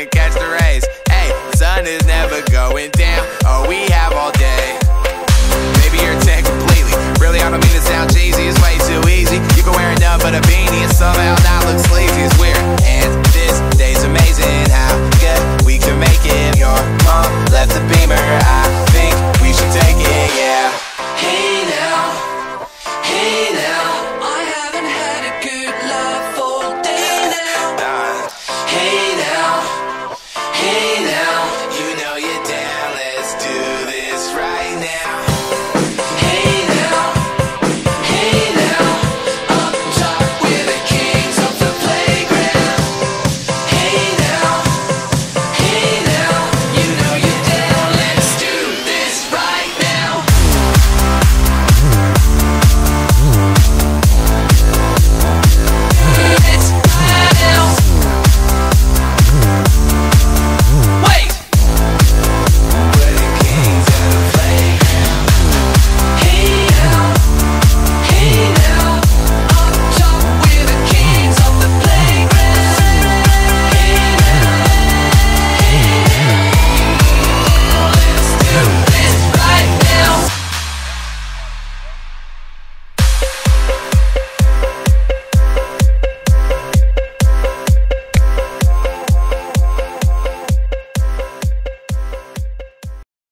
and catch the rays. Hey, sun is never going down. Oh, we have all day.